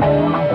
Música